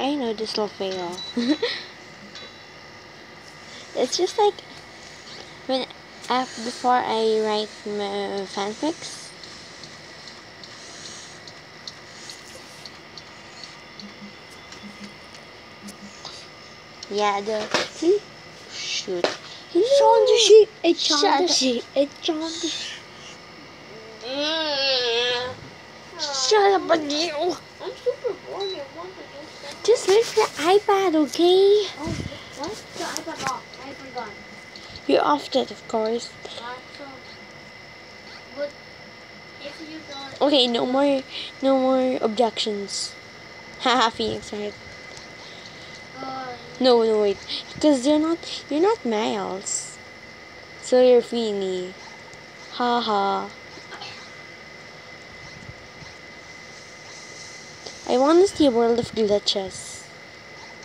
I know this will fail. it's just like when after before I write my fanfics. Yeah, the see, shoot. It's on the sheet. It's on the sheet. It's on the sheet. Shut up, you. I'm super bored. I want to do for the iPad, okay? Oh, what? The iPad off. I forgot. You offed it, of course. Okay, no more, no more objections. Haha, Phoenix, right? No, no, wait. Because you're not, you're not Miles. So you're Feeny. Haha. I want to see a world of glitches.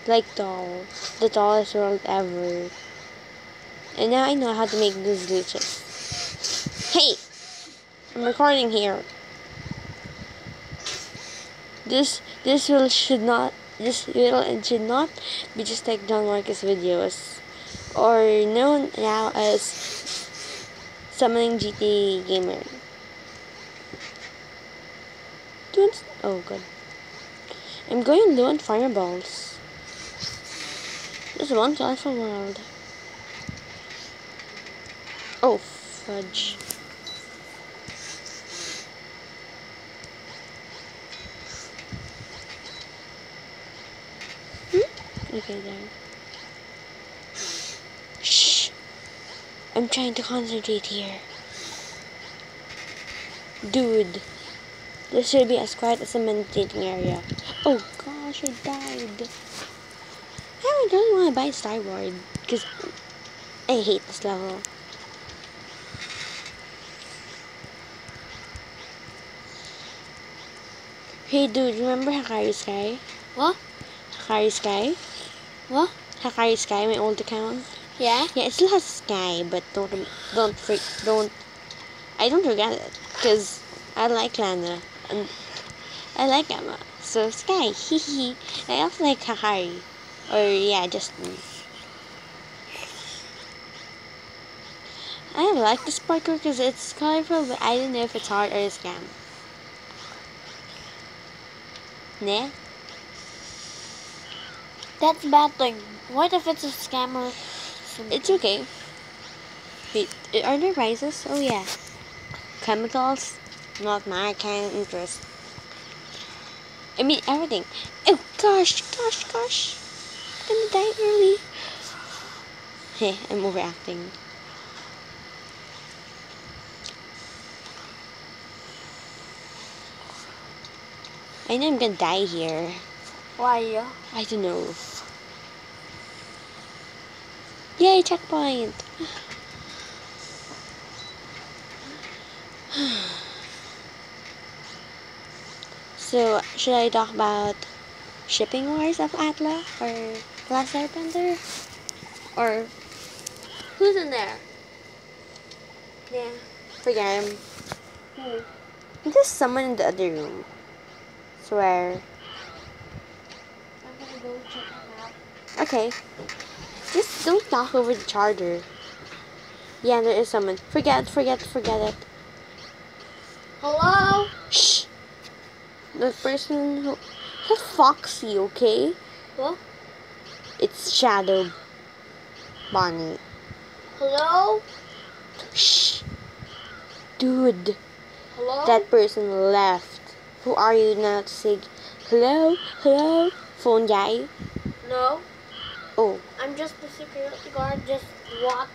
Like doll. The tallest world ever. And now I know how to make these glitches. Hey! I'm recording here. This this will should not this will and should not be just like John Marcus videos. Or known now as Summoning GT Gamer. Don't oh god. I'm going low on fireballs. There's one colorful world. Oh fudge. Hmm? Okay there. Shh. I'm trying to concentrate here. Dude. This should be as quiet as a meditating area. Oh gosh, I died. I really want to buy Skyward because I hate this level. Hey dude, remember Hakari Sky? What? Hakari Sky? What? Hakari Sky, my old account. Yeah? Yeah, it still has Sky, but don't don't freak don't. I don't regret it because I like Lana and I like Emma. So Sky, hee hee. I also like Hakari, or yeah, just me. I like the sparkle because it's colorful, but I don't know if it's hard or a scam. Nah. That's a bad thing. What if it's a scam? scammer? It's okay. Wait, are there prices? Oh yeah. Chemicals? Not my kind of interest. I mean everything. Oh gosh, gosh, gosh. I'm gonna die early. Hey, I'm overacting. I know I'm gonna die here. Why? I don't know. Yay, checkpoint! so, should I talk about shipping wars of Atla or Last Airbender? Or who's in there? Yeah, forget him. Hmm. There's someone in the other room. Swear. I'm gonna go check him out. Okay. Just don't knock over the charger. Yeah, there is someone. Forget, forget, forget it. Hello? Shh. The person who. That's Foxy, okay? What? It's Shadow Bonnie. Hello? Shh. Dude, Hello? that person left. Who are you now to say hello? Hello? Phone guy? No. Oh, I'm just the security guard. Just walk.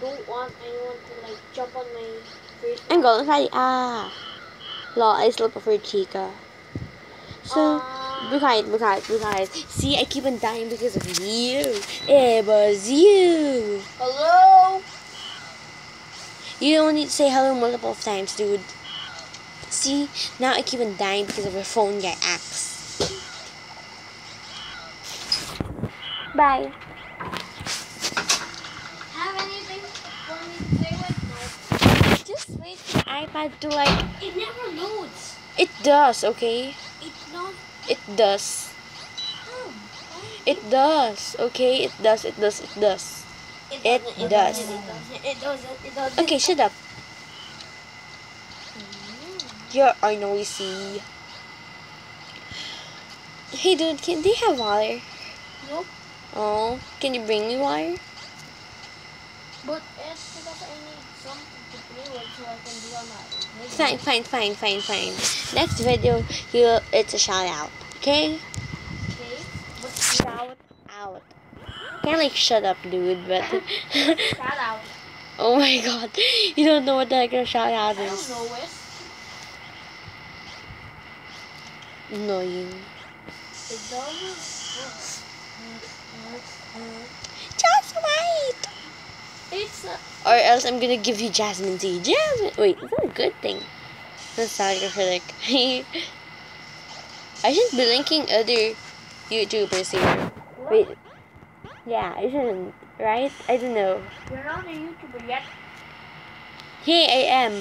Don't want anyone to like jump on my face. I'm going to Ah. Law, I still prefer Chica. So, Ah. Be quiet, be quiet, be quiet. See, I keep on dying because of you. It was you. Hello? You don't need to say hello multiple times, dude. See, now I keep on dying because of your phone guy axe. Bye. Have anything for me to say with Just wait for the iPad to like. It never loads. It does, okay? It's not. It does. It does. Okay, it does. It does. It does. It doesn't. It. It doesn't. Doesn't. Okay, shut up. You are noisy. Hey, dude, can they have water? Nope. Oh, can you bring me water? But it's because I need something to play with so I can do on my Fine, fine, fine, fine, fine. Next video, you it's a shout out. Okay? Okay. But Shout out. Can't like shut up, dude. But shout out. oh my god, you don't know what the heck a shout out is. I don't know it. Annoying. It. Just wait. It's a. Or else I'm gonna give you Jasmine tea. Jasmine. Wait, is that a good thing? That's for like. I should be linking other YouTubers here. Wait. Yeah, I shouldn't. Right? I don't know. You're not a YouTuber yet. Hey, I am.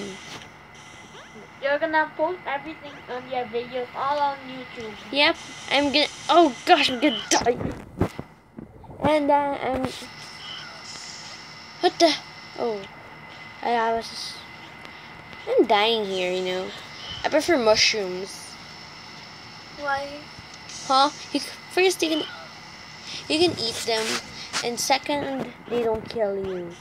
You're gonna post everything on your videos all on YouTube. Yep, I'm gonna. Oh gosh, I'm gonna die. And uh, I'm. What the? Oh, I, I was. Just, I'm dying here, you know. I prefer mushrooms. Why? Huh? You, first, you can. You can eat them, and second, they don't kill you.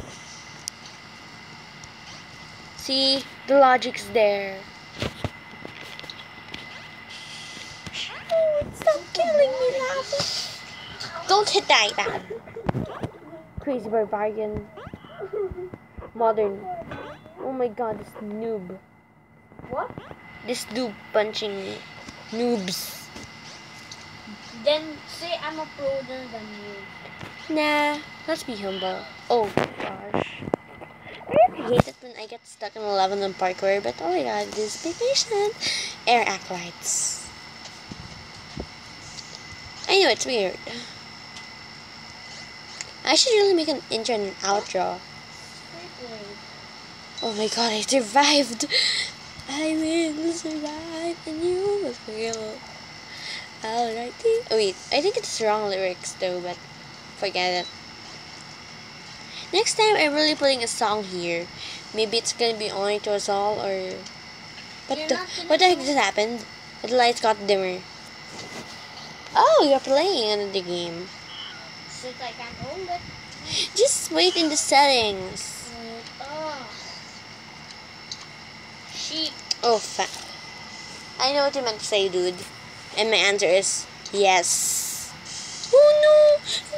See, the logic's there. Oh, stop killing me, Lava. Don't hit that iPad. Crazy barbarian. Modern. Oh my god, this noob. What? This noob punching me. noobs. Then say I'm a pro than you. Nah, let's be humble. Oh gosh. I hate it when I get stuck in a level on parkour, but oh my god, this is patient. Air acolytes. I know it's weird. I should really make an intro and an outro. Oh my god, I survived! I will survive and you will. Alrighty. Oh wait, I think it's wrong lyrics though, but forget it. Next time I'm really putting a song here. Maybe it's gonna be only to us all or what the what the heck just happened? The lights got dimmer. Oh, you're playing another game. Since I can't hold it. Just wait in the settings. sheep. Oh, fat. I know what you meant to say, dude. And my answer is yes. Oh no!